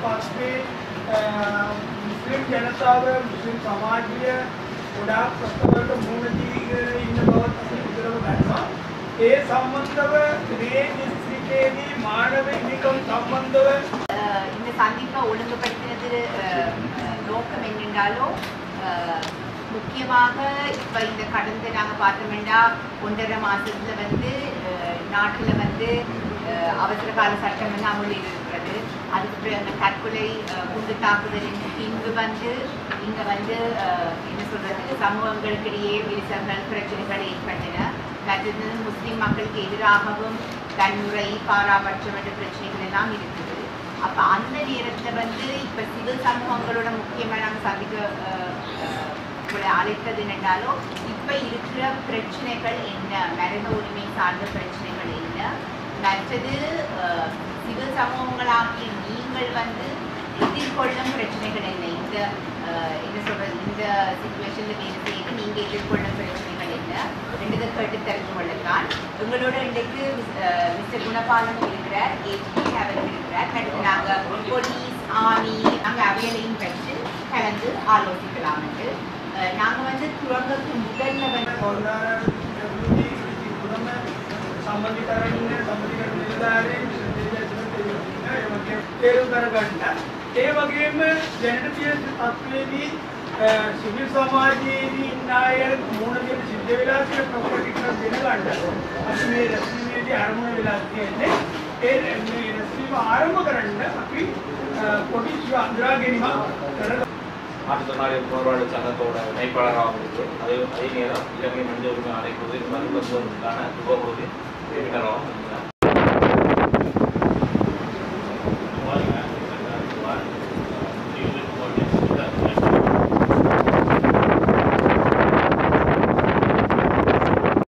පස්සේ මුස්ලිම් ජනතාව මුස්ලිම් සමාජය ගොඩාක් ප්‍රශ්නවලට මුහුණ දීගෙන ඉන්න බවත් අපි විතරම දන්නවා. ඒ සම්බන්ධව මේ දිස්ත්‍රික්කයේදී මානව හිමිකම් සම්බන්ධව அஹ் இந்த சந்திப்பை ஒழுங்குபடுத்தினது அஹ், அஹ், நோக்கம் என்னென்றாலும் அஹ், முக்கியமாக இப்போ இந்த கடந்த நாங்கள் பார்த்தோம்னா ஒன்றரை மாதத்தில் வந்து நாட்டில் வந்து அவசரகால அவசர கால சட்டம் வந்து இருக்கிறது அதுக்கு அந்த தற்கொலை குண்டு தாக்குதலின் பின்பு வந்து இங்கே வந்து என்ன சொல்கிறது சமூகங்களுக்கிடையே விரிசல்கள் பிரச்சனைகள் ஏற்பட்டன. மற்றது முஸ்லிம் மக்களுக்கு எதிராகவும் தன்முறை பாராபட்சம் என்ற பிரச்சனைகள் எல்லாம் இருக்குது அப்ப அந்த நேரத்துல வந்து இப்ப சிவில் சமூகங்களோட முக்கியமாக நாங்கள் சந்திக்க உங்களை அழைத்தது என்னென்னாலும் இப்ப இருக்கிற பிரச்சனைகள் என்ன? மனித உரிமை சார்ந்த பிரச்சனைகள் என்ன? மற்றது சிவில் சமூகங்களாகிய நீங்கள் வந்து எதிர்கொள்ளும் பிரச்சனைகள் என்ன? இந்த என்ன சொல்றது இந்த சுச்சுவேஷன்ல வேலை செய்து நீங்க எதிர்கொள்ளும் பிரச்சனைகள் என்ன? ரெண்டு கேட்டு தெரிஞ்சு கொள்ளத்தான் உங்களோட இன்றைக்கு மிஸ்டர் குணபாலம் இருக்கிறார் ஏஜி அவர் இருக்கிறார். அடுத்து நாங்க போலீஸ் ஆர்மி நாங்க அவையலையும் பற்றி கலந்து ஆலோசிக்கலாம் என்று. நாங்க வந்து துறங்கத்துக்கு முதல்ல வந்து සම්බන්ධීකරන්න සම්බන්ධීකරණ නිලධාරීන් තේරුම් කරගන්න. ඒ වගේම දැනට තියෙන තත්ත්වයේදී සිවිල් සමාජයේදී ඉන්න අය මුණ දෙන්න සිද්ධ වෙලා තියෙන ප්‍රොපර්ටි ටික දැනගන්න. අපි මේ රැස්වීමේදී ආරම්භ වෙලා තියෙන්නේ ඒ මේ රැස්වීම ආරම්භ කරන්න අපි පොඩි අඳුරා ගැනීමක් කරලා மாற்றுத்திறனாளி போராடு சங்கத்தோட இணைப்பாளராக இருக்கு அதே அதே நேரம் இலங்கை மனித உரிமை ஆணைக்குழு மறுபரிசோதனைக்கான துவகுழுவின் உறுப்பினராகவும்